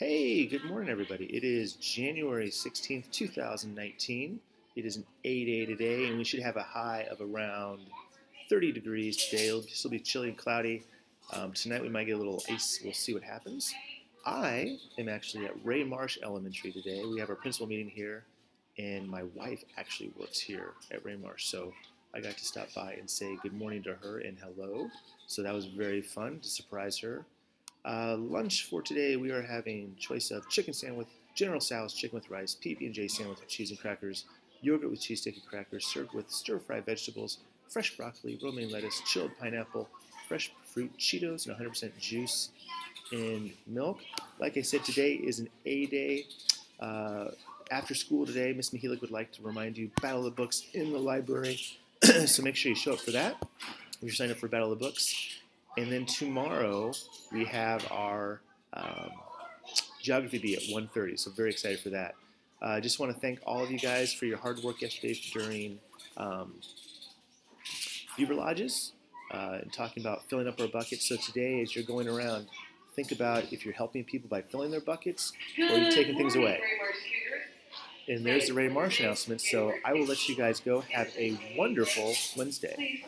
Hey, good morning, everybody. It is January 16th, 2019. It is an 8 day today, and we should have a high of around 30 degrees today. It'll still be chilly and cloudy. Um, tonight we might get a little ice. We'll see what happens. I am actually at Ray Marsh Elementary today. We have our principal meeting here, and my wife actually works here at Ray Marsh. So I got to stop by and say good morning to her and hello. So that was very fun to surprise her. Uh, lunch for today, we are having choice of chicken sandwich, General Tso's chicken with rice, PB&J sandwich with cheese and crackers, yogurt with cheese sticky crackers, served with stir-fried vegetables, fresh broccoli, romaine lettuce, chilled pineapple, fresh fruit, Cheetos, and 100% juice and milk. Like I said, today is an A day. Uh, after school today, Miss Mahalik would like to remind you Battle of the Books in the library. so make sure you show up for that. If you're signed up for Battle of the Books. And then tomorrow we have our um, geography bee at 1.30, so very excited for that. I uh, just want to thank all of you guys for your hard work yesterday during um, Beaver Lodges uh, and talking about filling up our buckets. So today, as you're going around, think about if you're helping people by filling their buckets or you're taking things away. And there's the Ray Marsh announcement. So I will let you guys go. Have a wonderful Wednesday.